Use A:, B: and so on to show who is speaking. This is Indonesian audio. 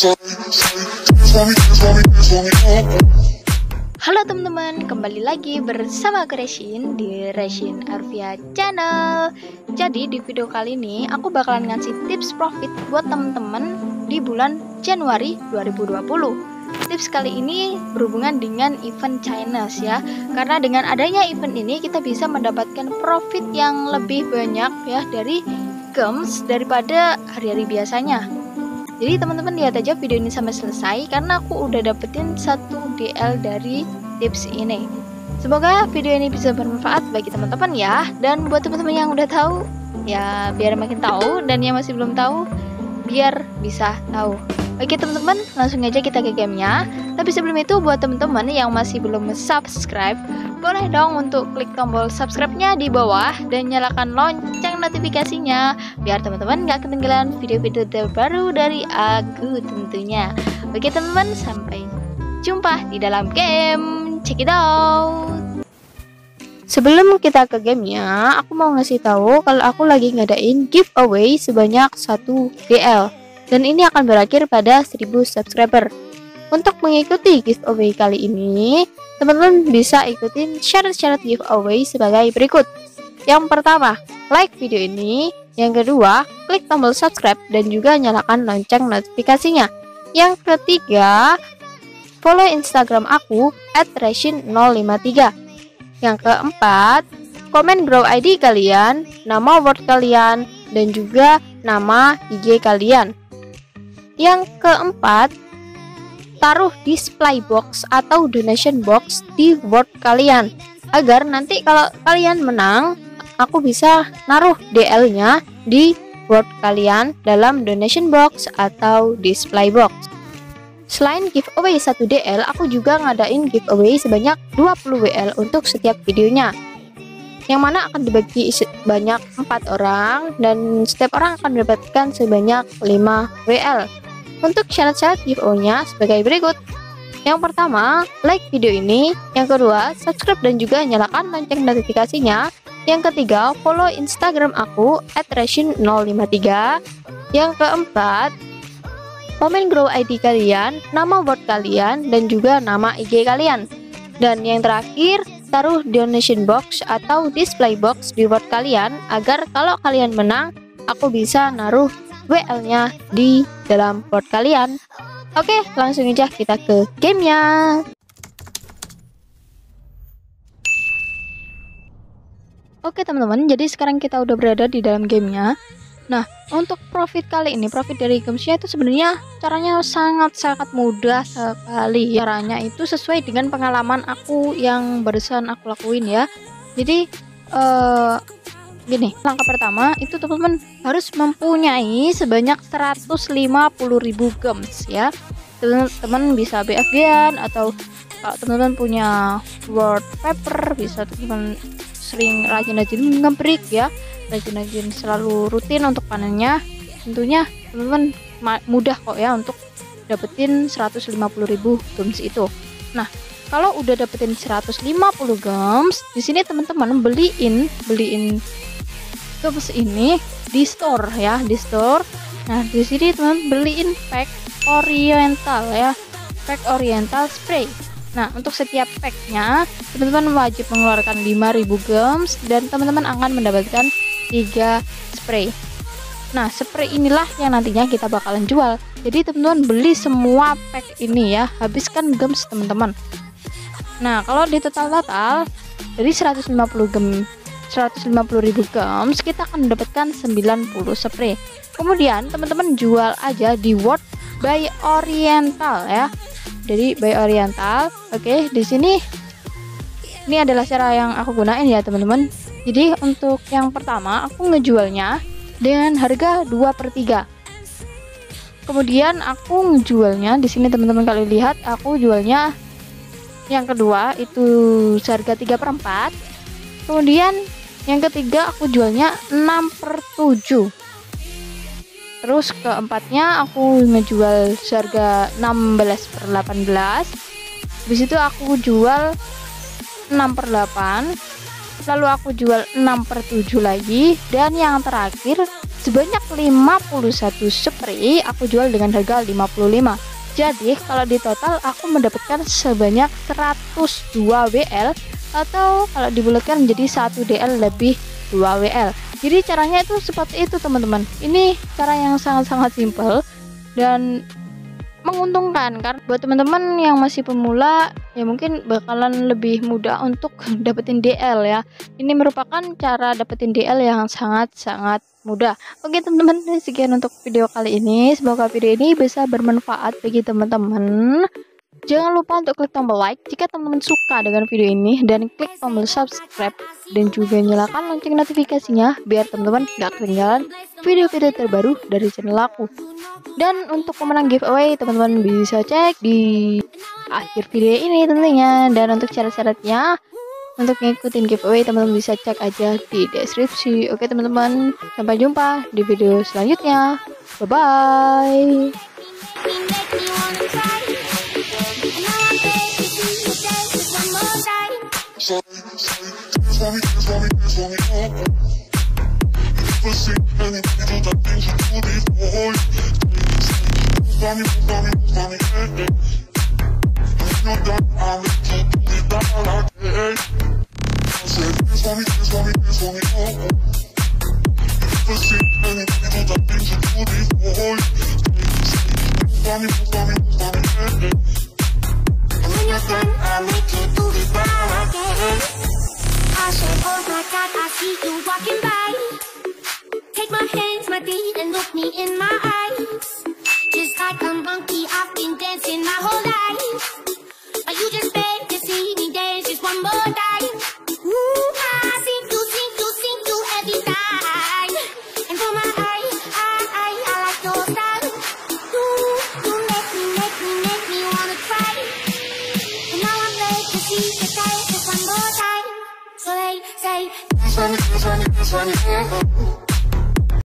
A: Halo teman-teman, kembali lagi bersama aku Reshin di Reshin Arvia Channel. Jadi di video kali ini aku bakalan ngasih tips profit buat teman-teman di bulan Januari 2020. Tips kali ini berhubungan dengan event Chinese ya. Karena dengan adanya event ini kita bisa mendapatkan profit yang lebih banyak ya dari gems daripada hari-hari biasanya. Jadi teman-teman lihat aja video ini sampai selesai karena aku udah dapetin satu DL dari tips ini. Semoga video ini bisa bermanfaat bagi teman-teman ya. Dan buat teman-teman yang udah tahu, ya biar makin tahu dan yang masih belum tahu, biar bisa tahu. Oke teman-teman, langsung aja kita ke gamenya. Tapi sebelum itu buat teman-teman yang masih belum subscribe, boleh dong untuk klik tombol subscribe-nya di bawah dan nyalakan lonceng notifikasinya biar teman-teman gak ketinggalan video-video terbaru dari aku tentunya. Oke teman-teman, sampai jumpa di dalam game. Check it out. Sebelum kita ke gamenya, aku mau ngasih tahu kalau aku lagi ngadain giveaway sebanyak 1 DL dan ini akan berakhir pada 1000 subscriber. Untuk mengikuti giveaway kali ini, teman-teman bisa ikutin syarat-syarat giveaway sebagai berikut. Yang pertama, like video ini. Yang kedua, klik tombol subscribe dan juga nyalakan lonceng notifikasinya. Yang ketiga, follow Instagram aku @reshin053. Yang keempat, komen grow ID kalian, nama word kalian, dan juga nama IG kalian. Yang keempat, taruh display box atau donation box di word kalian agar nanti kalau kalian menang aku bisa naruh DL-nya di word kalian dalam donation box atau display box. Selain giveaway 1 DL, aku juga ngadain giveaway sebanyak 20 WL untuk setiap videonya. Yang mana akan dibagi sebanyak 4 orang dan setiap orang akan mendapatkan sebanyak 5 WL. Untuk syarat-syarat giveaway-nya sebagai berikut. Yang pertama, like video ini. Yang kedua, subscribe dan juga nyalakan lonceng notifikasinya. Yang ketiga, follow Instagram aku @reshin053. Yang keempat, komen grow ID kalian, nama word kalian, dan juga nama IG kalian. Dan yang terakhir, taruh donation box atau display box di word kalian agar kalau kalian menang, aku bisa naruh WL-nya di dalam board kalian. Oke, langsung aja kita ke gamenya. Oke teman-teman, jadi sekarang kita udah berada di dalam gamenya. Nah, untuk profit kali ini, profit dari gamesnya itu sebenarnya caranya sangat-sangat mudah sekali. Caranya itu sesuai dengan pengalaman aku yang barusan aku lakuin ya. Jadi, uh, gini langkah pertama itu teman-teman harus mempunyai sebanyak 150.000 gems ya. Teman-teman bisa BFG-an atau kalau teman-teman punya word paper bisa teman sering rajin-rajin ngebreak ya. Rajin-rajin selalu rutin untuk panennya. Tentunya teman-teman mudah kok ya untuk dapetin 150.000 gems itu. Nah kalau udah dapetin 150 gems di sini teman-teman beliin beliin Cups ini di store ya di store. Nah di sini teman beliin pack oriental ya. Pack oriental spray. Nah untuk setiap packnya teman-teman wajib mengeluarkan 5000 gems dan teman-teman akan mendapatkan 3 spray. Nah spray inilah yang nantinya kita bakalan jual. Jadi teman-teman beli semua pack ini ya. Habiskan gems teman-teman. Nah kalau di total-total dari 150 gems 150.000 gems kita akan mendapatkan 90 spray. Kemudian teman-teman jual aja di World by Oriental ya. Jadi by Oriental oke okay, di sini ini adalah cara yang aku gunain ya teman-teman. Jadi untuk yang pertama aku ngejualnya dengan harga 2 per 3 kemudian aku ngejualnya di sini teman-teman kalau lihat aku jualnya yang kedua itu seharga 3 per 4 kemudian yang ketiga aku jualnya 6 per 7 terus keempatnya aku ngejual seharga 16 per 18 habis itu aku jual 6 per 8 lalu aku jual 6 per 7 lagi. Dan yang terakhir sebanyak 51 spray aku jual dengan harga 55 jadi kalau di total aku mendapatkan sebanyak 102 WL atau kalau dibulatkan menjadi 1 DL lebih 2 WL jadi caranya itu seperti itu teman-teman. Ini cara yang sangat-sangat simple dan menguntungkan karena buat teman-teman yang masih pemula ya mungkin bakalan lebih mudah untuk dapetin DL ya. Ini merupakan cara dapetin DL yang sangat-sangat mudah. Oke teman-teman sekian untuk video kali ini. Semoga video ini bisa bermanfaat bagi teman-teman Jangan lupa untuk klik tombol like jika teman-teman suka dengan video ini dan klik tombol subscribe dan juga nyalakan lonceng notifikasinya biar teman-teman gak ketinggalan video-video terbaru dari channel aku. Dan untuk pemenang giveaway teman-teman bisa cek di akhir video ini tentunya dan untuk syarat-syaratnya untuk ngikutin giveaway teman-teman bisa cek aja di deskripsi. Oke teman-teman, sampai jumpa di video selanjutnya. Bye bye. For me, dance for me, dance for me, oh, oh. Never seen anybody do the things you do before. For me, for me, for me, hey, hey. You know that I'm the king, do it all again. I said, dance for me, dance for me, dance for me, oh, oh. Never seen anybody do the things you do before. For me, for me, for me, hey, when you're done, I'll make you do it all again. I oh my God, I see you walking by. Take my hands, my feet, and look me in my eyes. Just like a monkey, I've been dancing my whole life. Sunny, sunny, sunny.